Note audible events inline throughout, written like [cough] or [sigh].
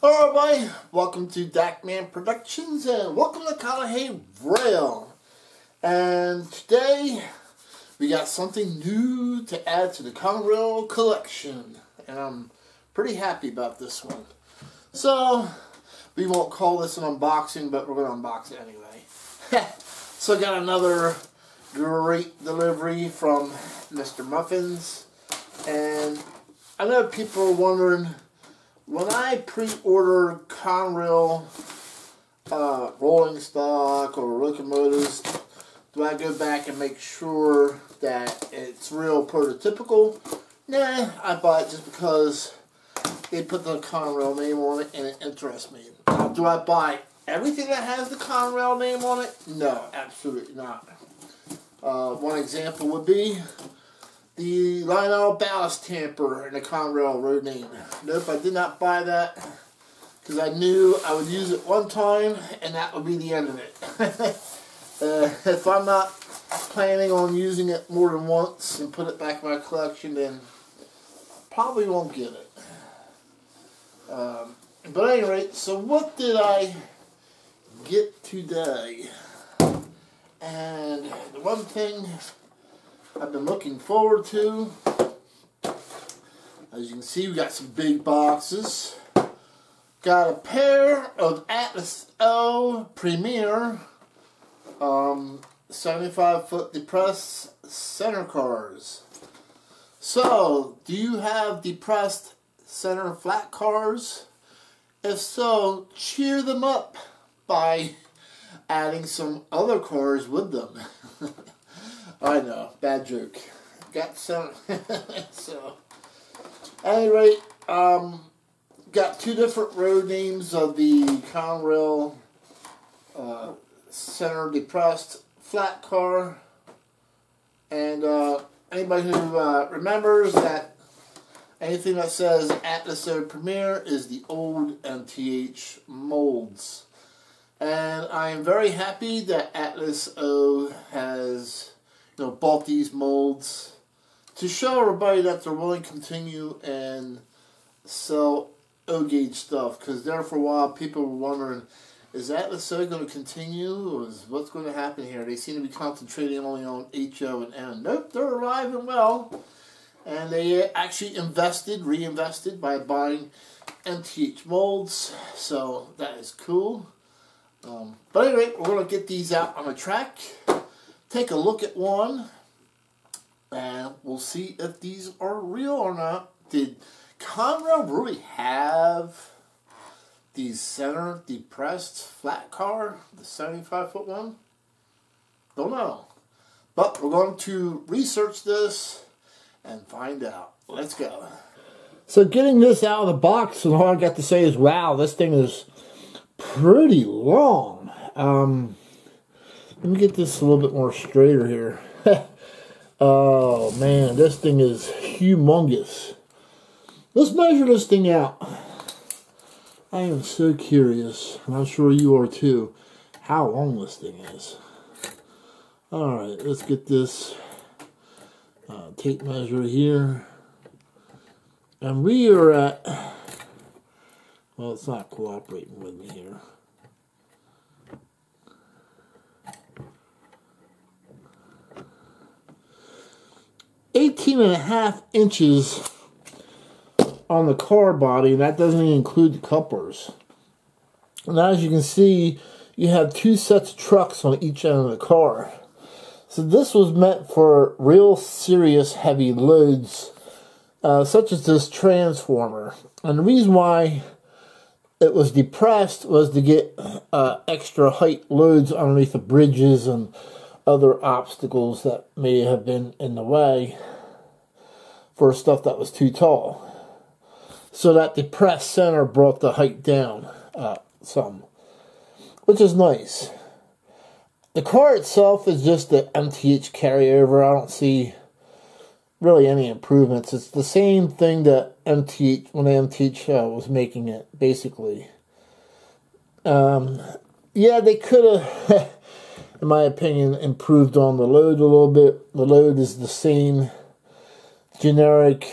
Hello everybody, welcome to Dakman Productions and welcome to Cullowhee Rail. And today we got something new to add to the Conrail collection. And I'm pretty happy about this one. So, we won't call this an unboxing, but we're going to unbox it anyway. [laughs] so got another great delivery from Mr. Muffins. And I know people are wondering, when I pre-order Conrail uh, rolling stock or locomotives, do I go back and make sure that it's real prototypical? Nah, I buy it just because they put the Conrail name on it and it interests me. Do I buy everything that has the Conrail name on it? No, absolutely not. Uh, one example would be the Lionel ballast tamper and the Conrail road name. Nope, I did not buy that because I knew I would use it one time and that would be the end of it. [laughs] uh, if I'm not planning on using it more than once and put it back in my collection, then probably won't get it. Um, but at any rate, so what did I get today? And the one thing I've been looking forward to, as you can see, we got some big boxes. Got a pair of Atlas O Premier um, 75 foot depressed center cars. So, do you have depressed center flat cars? If so, cheer them up by adding some other cars with them. [laughs] I know, bad joke. Got some, [laughs] so, at any rate, um, got two different road names of the Conrail uh, center depressed flat car. And uh, anybody who uh, remembers that anything that says Atlas O Premier is the old MTH molds. And I am very happy that Atlas O has bought these molds to show everybody that they're willing to continue and sell O-gauge stuff. Because there for a while people were wondering, is Atlas O going to continue or is what's going to happen here? They seem to be concentrating only on HO and N. Nope, they're alive and well. And they actually invested, reinvested by buying MTH molds. So that is cool. Um, but anyway, we're going to get these out on the track, take a look at one, and we'll see if these are real or not. Did Conrail really have the center depressed flat car, the 75 foot one? Don't know. But we're going to research this and find out. Let's go. So getting this out of the box, all I got to say is, wow, this thing is pretty long. Um, let me get this a little bit more straighter here. [laughs] oh man, this thing is humongous. Let's measure this thing out. I am so curious, and I'm sure you are too, how long this thing is. Alright, let's get this uh, tape measure here. And we are at well, it's not cooperating with me here. Eighteen and a half inches on the car body, and that doesn't even include the couplers. And as you can see, you have two sets of trucks on each end of the car. So this was meant for real serious heavy loads, uh, such as this transformer. And the reason why it was depressed was to get uh, extra height loads underneath the bridges and other obstacles that may have been in the way for stuff that was too tall. So that depressed center brought the height down uh, some, which is nice. The car itself is just the MTH carryover. I don't see really any improvements. It's the same thing that MTH when MTH uh, was making it, basically. Um, yeah, they could have, [laughs] in my opinion, improved on the load a little bit. The load is the same generic,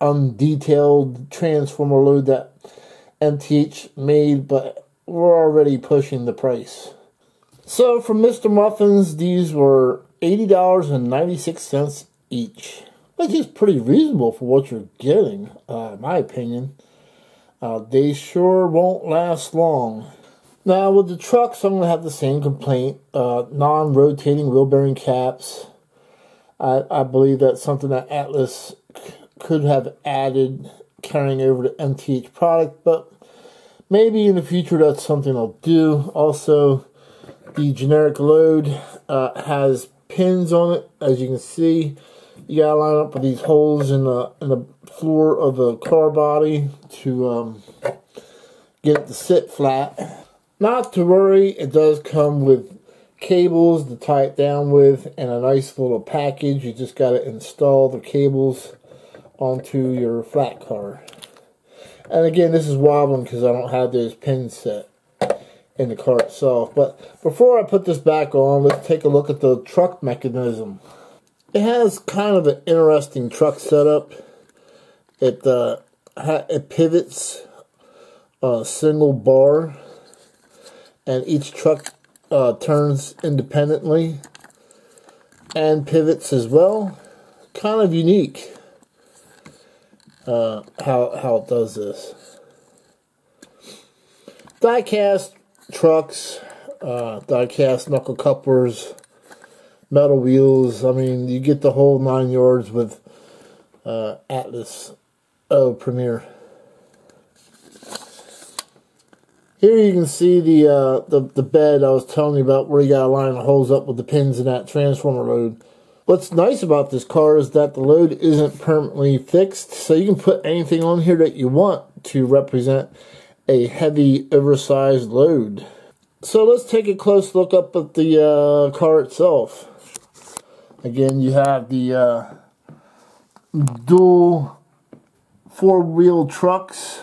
undetailed transformer load that MTH made, but we're already pushing the price. So from Mr. Muffins, these were $80.96 each, which is pretty reasonable for what you're getting, uh, in my opinion. Uh, they sure won't last long. Now, with the trucks, I'm going to have the same complaint. Uh, non-rotating wheel bearing caps. I, I believe that's something that Atlas could have added carrying over to MTH product, but maybe in the future that's something I'll do. Also, the generic load uh, has pins on it, as you can see. You gotta line up with these holes in the in the floor of the car body to um, get it to sit flat. Not to worry, it does come with cables to tie it down with and a nice little package. You just gotta install the cables onto your flat car. And again, this is wobbling because I don't have those pins set in the car itself. But before I put this back on, let's take a look at the truck mechanism. It has kind of an interesting truck setup. It uh, it pivots a single bar, and each truck uh, turns independently and pivots as well. Kind of unique uh, how how it does this. Diecast trucks, uh, diecast knuckle couplers, metal wheels. I mean, you get the whole nine yards with uh, Atlas O Premier. Here you can see the, uh, the the bed I was telling you about where you got to line the holes up with the pins in that transformer load. What's nice about this car is that the load isn't permanently fixed, so you can put anything on here that you want to represent a heavy, oversized load. So let's take a close look up at the uh, car itself. Again, you have the uh, dual four-wheel trucks.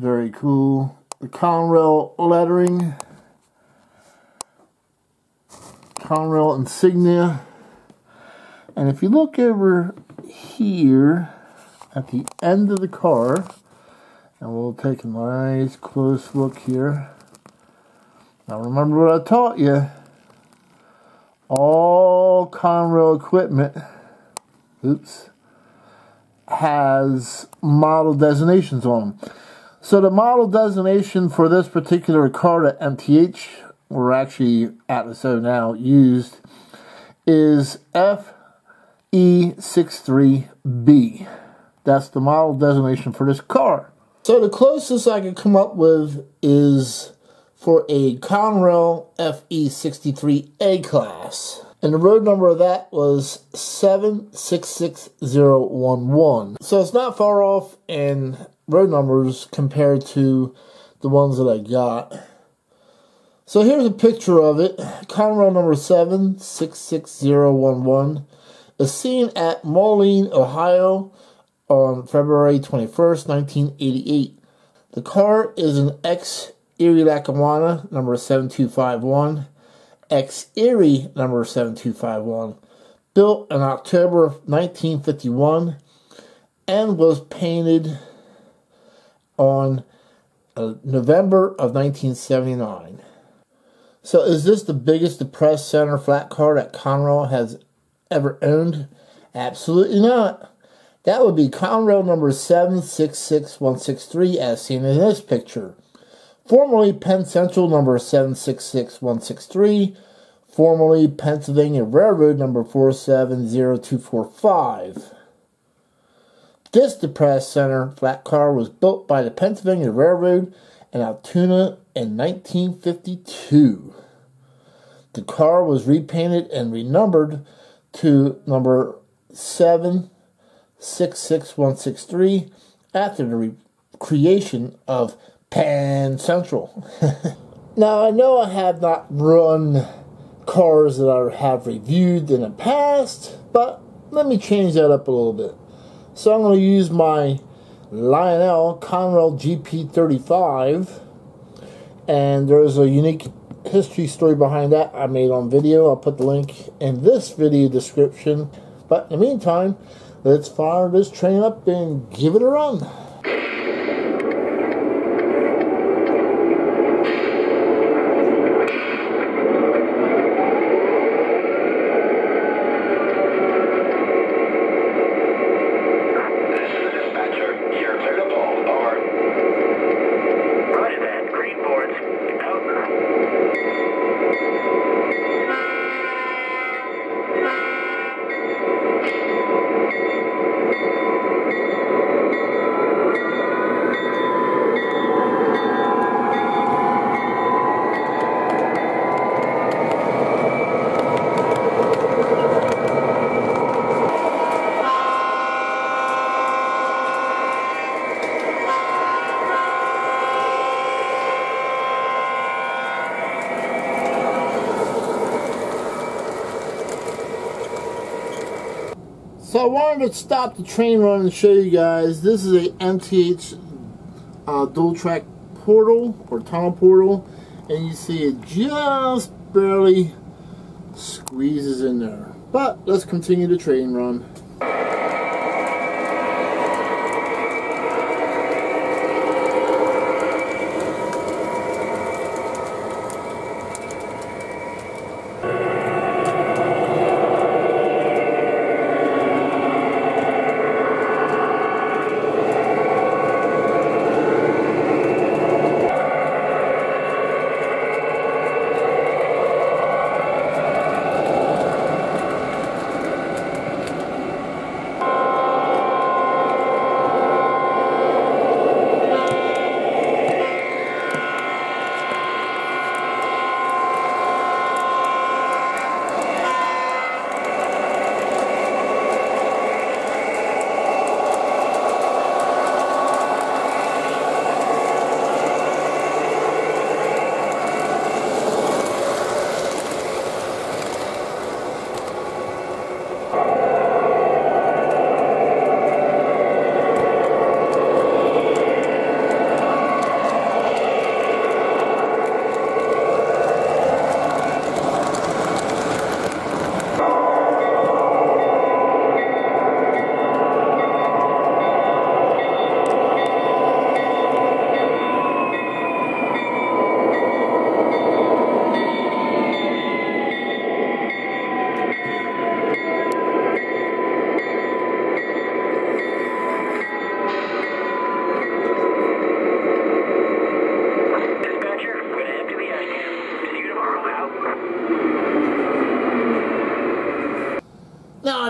Very cool. The Conrail lettering. Conrail insignia. And if you look over here at the end of the car, and we'll take a nice close look here. Now remember what I taught you. All Conrail equipment, oops, has model designations on them. So the model designation for this particular car at MTH we're actually Atlas O now used, is FE63B. That's the model designation for this car. So the closest I could come up with is for a Conrail FE63A class. And the road number of that was 766011. So it's not far off in road numbers compared to the ones that I got. So here's a picture of it. Conrail number 766011 is seen at Moline, Ohio on February 21st, 1988. The car is an X Erie Lackawanna number 7251, X Erie number 7251, built in October of 1951 and was painted on uh, November of 1979. So is this the biggest depressed center flat car that Conrail has ever owned? Absolutely not. That would be Conrail number 766163 as seen in this picture. Formerly Penn Central number 766163. Formerly Pennsylvania Railroad number 470245. This depressed center flat car was built by the Pennsylvania Railroad in Altoona in 1952. The car was repainted and renumbered to number 766163 after the re- creation of Penn Central. [laughs] now, I know I have not run cars that I have reviewed in the past, but let me change that up a little bit. So I'm going to use my Lionel Conrail GP35 and there's a unique history story behind that I made on video. I'll put the link in this video description. But in the meantime, let's fire this train up and give it a run. So I wanted to stop the train run and show you guys. This is a MTH uh, dual track portal or tunnel portal, and you see it just barely squeezes in there. But let's continue the train run.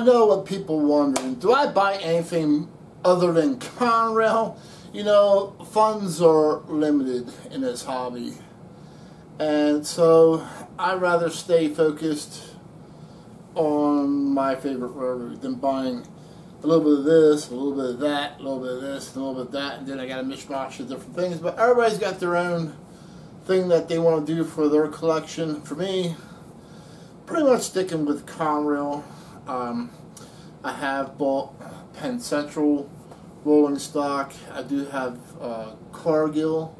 I know what people wondering. Do I buy anything other than Conrail? You know, funds are limited in this hobby. And so i rather stay focused on my favorite rotary than buying a little bit of this, a little bit of that, a little bit of this, a little bit of that, and then I got a mishmash of different things. But everybody's got their own thing that they want to do for their collection. For me, pretty much sticking with Conrail. Um, I have bought Penn Central rolling stock. I do have uh, Cargill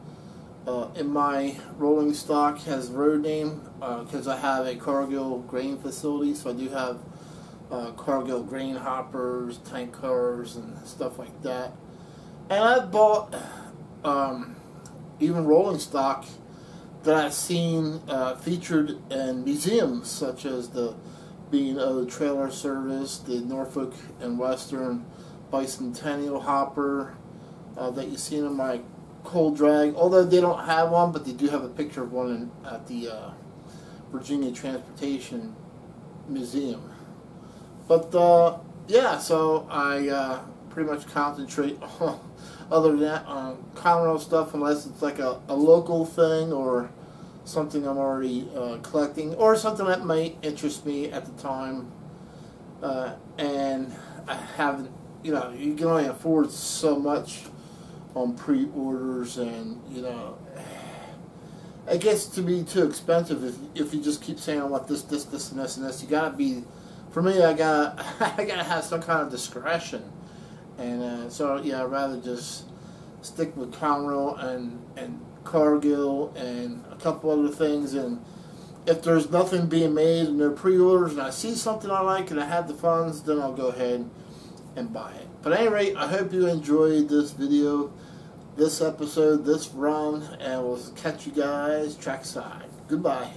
uh, in my rolling stock has road name because uh, I have a Cargill grain facility, so I do have uh, Cargill grain hoppers, tank cars, and stuff like that. And I've bought um, even rolling stock that I've seen uh, featured in museums, such as the B&O Trailer Service, the Norfolk and Western Bicentennial Hopper uh, that you see in my cold drag. Although they don't have one, but they do have a picture of one in, at the uh, Virginia Transportation Museum. But uh, yeah, so I uh, pretty much concentrate [laughs] on other than that on Conrail stuff unless it's like a, a local thing or something I'm already uh, collecting or something that might interest me at the time. Uh, and I haven't, you know, you can only afford so much on pre-orders and, you know, it gets to be too expensive if, if you just keep saying I want this, this, this, and this, and this. You gotta be, for me, I gotta, [laughs] I gotta have some kind of discretion. And uh, so, yeah, I'd rather just stick with Conrail and, and Cargill and a couple other things. And if there's nothing being made and there are pre-orders and I see something I like and I have the funds, then I'll go ahead and buy it. But at any rate, I hope you enjoyed this video, this episode, this run, and we'll catch you guys trackside. Goodbye.